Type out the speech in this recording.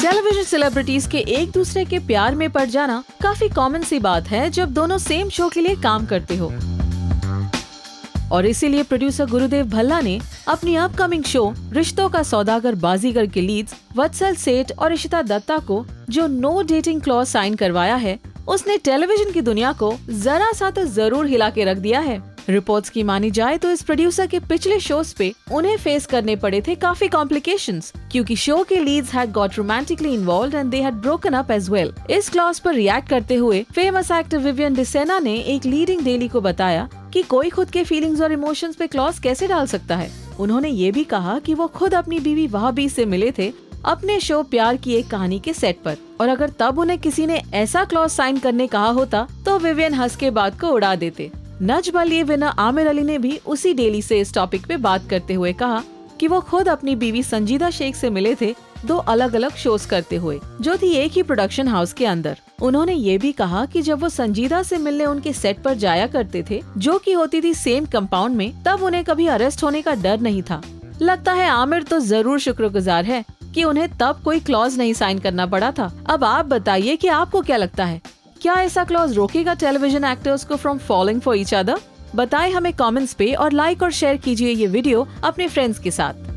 Television celebrities के एक दूसरे के प्यार में पड़ जाना काफ़ी कॉमन सी बात है जब दोनों सेम शो के लिए काम करते हो। और इसीलिए प्रोड्यूसर गुरुदेव भल्ला ने अपनी अपकमिंग शो रिश्तों का सौदागर बाजीगर के लीड्स वत्सल सेठ और इशिता दत्ता को, जो नो डेटिंग क्लॉज साइन करवाया है, उसने टेलीविज़न की दुनिया को जरा सा तो ज़रूर हिला के रख दिया है। रिपोर्ट्स की मानी जाए तो इस प्रोड्यूसर के पिछले शोज़ पे उन्हें फेस करने पड़े थे काफ़ी कॉम्प्लिकेशंस क्योंकि शो के leads had got romantically involved and they had broken up as well इस क्लॉज पर रिएक्ट करते हुए फ़ेमस एक्टर विवियन डिसेना ने एक लीडिंग डेली को बताया कि कोई खुद के फीलिंग्स और इमोशंस पे क्लॉज कैसे डाल सकता है। उन्होंने ये भी कहा कि वो खुद अपनी बीवी वहाबी से मिले थे अपने शो प्यार की एक कहानी के सेट पर। और अगर तब उन्हें किसी ने ऐसा क्लॉज साइन करने कहा होता तो विवियन हंस के बात को उड़ा देते। नज बलिए विनर आमिर अली ने भी उसी डेली से इस टॉपिक पे बात करते हुए कहा कि वो खुद अपनी बीवी संजीदा शेख से मिले थे दो अलग अलग शोज़ करते हुए, जो थी एक ही प्रोडक्शन हाउस के अंदर। उन्होंने ये भी कहा कि जब वो संजीदा से मिलने उनके सेट पर जाया करते थे, जो कि होती थी सेम कंपाउंड में, तब उन्हें कभी अरेस्ट होने का डर नहीं था। लगता है आमिर तो ज़रूर शुक्रगुजार है कि उन्हें तब कोई क्लॉज नहीं साइन करना पड़ा था। अब आप बताइए कि आपको क्या लगता है? क्या ऐसा क्लॉज रोकेगा टेलीविज़न एक्टर्स को from following for each other बताएँ हमें कमेंट्स पे और लाइक और शेयर कीजिए ये वीडियो अपने फ्रेंड्स के साथ।